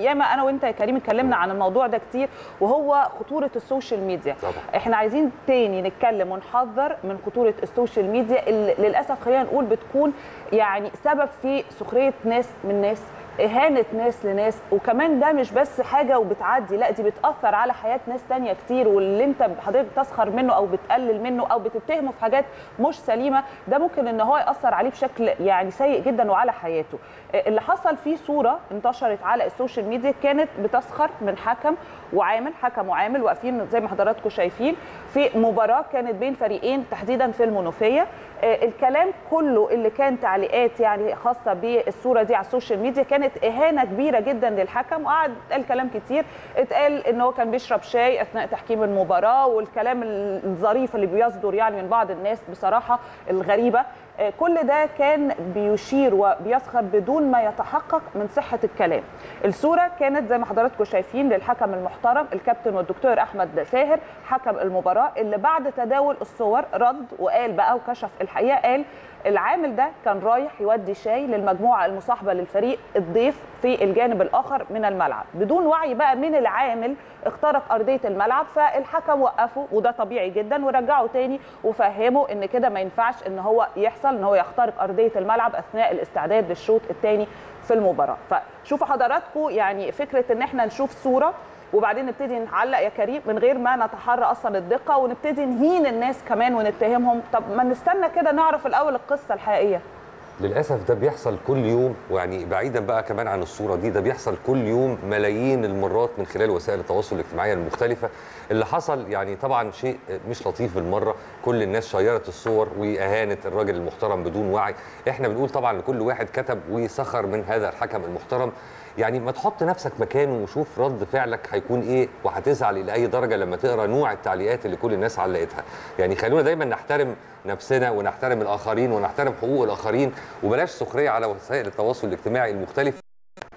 ياما أنا وأنت يا كريم اتكلمنا عن الموضوع ده كتير وهو خطورة ال social media. طبعا. إحنا عايزين تاني نتكلم ونحذر من خطورة ال social media. اللي للأسف خلينا نقول بتكون يعني سبب في سخرية ناس من ناس إهانة ناس لناس وكمان ده مش بس حاجة وبتعدي لأ دي بتأثر على حياة ناس تانية كتير واللي أنت حضرتك بتسخر منه أو بتقلل منه أو بتتهمه في حاجات مش سليمة ده ممكن إن هو يأثر عليه بشكل يعني سيء جدا وعلى حياته. اللي حصل فيه صورة انتشرت على ال social media كانت بتسخر من حكم وعامل حكم وعامل واقفين زي ما حضراتكم شايفين في مباراة كانت بين فريقين تحديدا في المنوفية. الكلام كله اللي كان تعليقات يعني خاصة بالصورة دي على ال social media كانت إهانة كبيرة جدا للحكم وقعد قال كلام كتير اتقال إن هو كان بيشرب شاي أثناء تحكيم المباراة والكلام الظريف اللي بيصدر يعني من بعض الناس بصراحة الغريبة. كل ده كان بيشير وبيسخر بدون ما يتحقق من صحة الكلام. الصورة كانت زي ما حضراتكم شايفين للحكم المحترم الكابتن والدكتور أحمد ساهر حكم المباراة اللي بعد تداول الصور رد وقال بقى وكشف الحقيقة قال العامل ده كان رايح يودي شاي للمجموعة المصاحبة للفريق الضيف في الجانب الآخر من الملعب بدون وعي بقى من العامل اخترق أرضية الملعب فالحكم وقفه وده طبيعي جدا ورجعه تاني وفهمه إن كده ما ينفعش إن هو يحصل إن هو يخترق أرضية الملعب أثناء الاستعداد للشوط الثاني في المباراة. فشوفوا حضراتكم يعني فكرة إن إحنا نشوف صورة وبعدين نبتدي نعلق يا كريم من غير ما نتحرى أصلا الدقة ونبتدي نهين الناس كمان ونتهمهم. طب ما نستنى كده نعرف الأول القصة الحقيقية. للأسف ده بيحصل كل يوم ويعني بعيدا بقى كمان عن الصورة دي ده بيحصل كل يوم ملايين المرات من خلال وسائل التواصل الاجتماعي المختلفة. اللي حصل يعني طبعا شيء مش لطيف بالمرة. كل الناس شيرت الصور وأهانت الراجل المحترم بدون وعي. إحنا بنقول طبعا لكل واحد كتب وسخر من هذا الحكم المحترم. يعني ما تحط نفسك مكانه وشوف رد فعلك هيكون إيه وهتزعل إلى أي درجة لما تقرأ نوع التعليقات اللي كل الناس علقتها. يعني خلونا دايما نحترم نفسنا ونحترم الآخرين ونحترم حقوق الآخرين وبلاش سخرية على وسائل التواصل الاجتماعي المختلفة.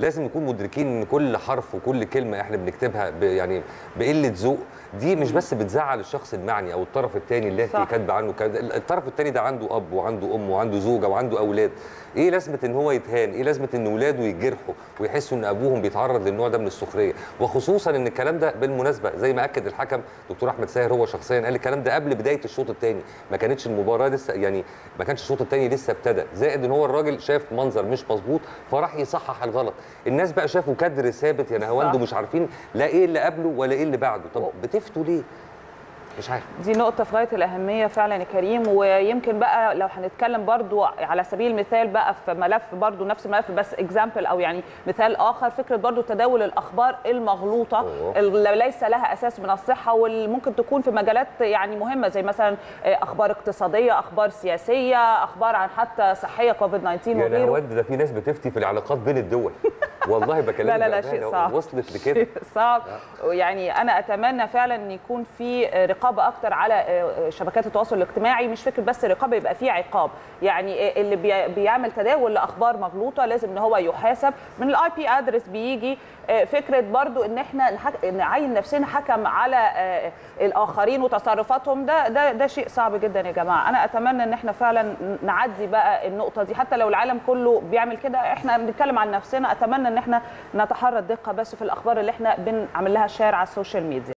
لازم نكون مدركين ان كل حرف وكل كلمة إحنا بنكتبها ب يعني بقلة ذوق. دي مش بس بتزعل الشخص المعني أو الطرف الثاني اللي انت كاتبة عنه. الطرف الثاني ده عنده أب وعنده أم وعنده زوجة وعنده أولاد. إيه لازمة إن هو يتهان؟ إيه لازمة إن اولاده يتجرحوا ويحسوا إن أبوهم بيتعرض للنوع ده من السخرية؟ وخصوصا إن الكلام ده بالمناسبة زي ما أكد الحكم دكتور أحمد ساهر هو شخصيا قال الكلام ده قبل بداية الشوط الثاني ما كانتش المباراة لسه يعني ما كانش الشوط الثاني لسه ابتدى. زائد إن هو الراجل شاف منظر مش مظبوط فراح يصحح الغلط. الناس بقى شافوا كادر ثابت يا نهاوند مش عارفين لا إيه اللي قبله ولا إيه اللي بعده. طب بتفتوا ليه؟ مش عارف. دي نقطة في غاية الأهمية فعلا يا كريم. ويمكن بقى لو هنتكلم برضو على سبيل المثال بقى في ملف برضو نفس الملف بس example أو يعني مثال آخر فكرة برضو تداول الأخبار المغلوطة أوه. اللي ليس لها أساس من الصحة واللي ممكن تكون في مجالات يعني مهمة زي مثلا أخبار اقتصادية أخبار سياسية أخبار عن حتى صحية كوفيد 19 يا وغيره. نهاوند ده في ناس بتفتي في العلاقات بين الدول. والله بكلمك لا لا لا شيء صعب. وصلت لكده. صعب. يعني أنا أتمنى فعلا إن يكون في رقابة أكتر على شبكات التواصل الاجتماعي. مش فكرة بس رقابة يبقى في عقاب. يعني اللي بي- بيعمل تداول لأخبار مغلوطة لازم إن هو يحاسب. من ال IP address بيجي فكرة برضو إن إحنا نعين نفسنا حكم على الآخرين وتصرفاتهم. ده ده ده شيء صعب جدا يا جماعة. أنا أتمنى إن إحنا فعلا نعدي بقى النقطة دي. حتى لو العالم كله بيعمل كده إحنا بنتكلم عن نفسنا. أتمنى إن إحنا نتحرى الدقة بس في الأخبار اللي إحنا بنعمل لها share على ال social media